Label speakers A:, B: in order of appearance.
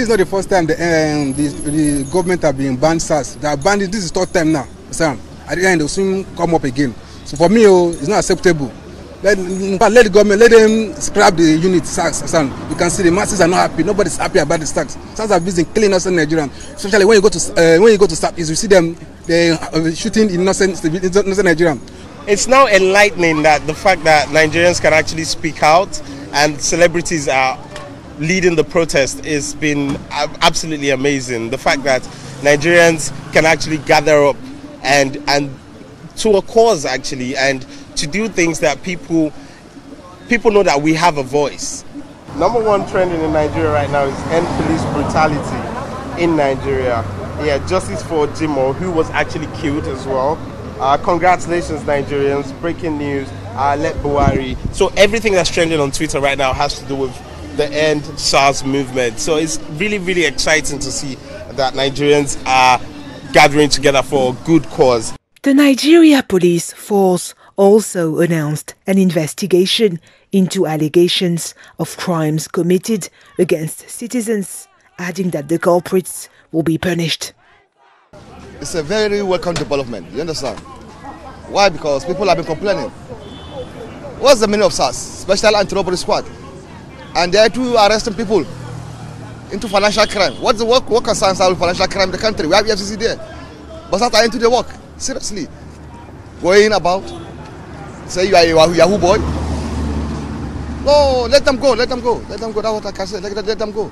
A: This is not the first time the, um, the, the government have been banned SARS. They are banned it. This is third time now. Sam. At the end, they will soon come up again. So for me, oh, it's not acceptable. Let, let the government, let them scrap the unit. Sam. You can see the masses are not happy. Nobody's happy about the SARS. SARS are busy killing us in Nigeria. Especially when you go to uh, when you go to SARS, you see them they uh, shooting innocent innocent Nigerian.
B: It's now enlightening that the fact that Nigerians can actually speak out and celebrities are leading the protest has been absolutely amazing. The fact that Nigerians can actually gather up and and to a cause actually and to do things that people people know that we have a voice. Number one trending in Nigeria right now is end police brutality in Nigeria. Yeah, justice for Jimoh, who was actually killed as well. Uh, congratulations, Nigerians! Breaking news: uh, let Buhari. So everything that's trending on Twitter right now has to do with the end SARS movement. So it's really, really exciting to see that Nigerians are gathering together for a good cause.
C: The Nigeria Police Force also announced an investigation into allegations of crimes committed against citizens, adding that the culprits will be punished.
D: It's a very welcome development, you understand? Why? Because people have been complaining. What's the meaning of SARS, Special Anti-Robbery Squad? And they're to arresting people into financial crime. What's the work, what concerns with financial crime in the country? We have EFCC there. But that's not into the work, seriously. Going about, say you are a Yahoo boy. No, let them go, let them go, let them go. That's what I can say, let, let them go.